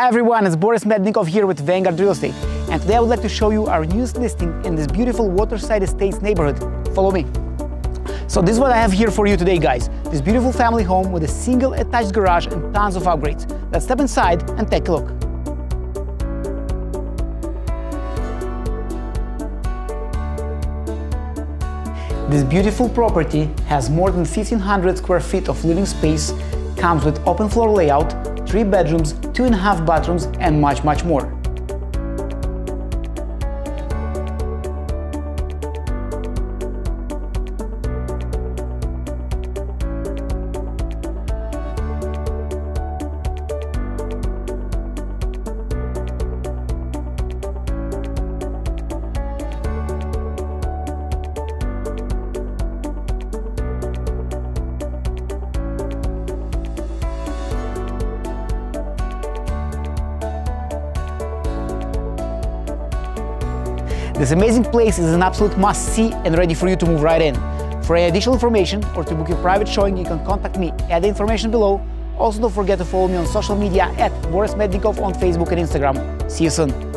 Hi everyone, it's Boris Mednikov here with Vanguard Real Estate. And today I would like to show you our newest listing in this beautiful Waterside Estates neighborhood. Follow me. So this is what I have here for you today, guys. This beautiful family home with a single attached garage and tons of upgrades. Let's step inside and take a look. This beautiful property has more than 1500 square feet of living space, comes with open floor layout, three bedrooms, two and a half bathrooms, and much, much more. This amazing place is an absolute must-see and ready for you to move right in. For any additional information or to book your private showing, you can contact me at the information below. Also, don't forget to follow me on social media at Boris Mednikov on Facebook and Instagram. See you soon.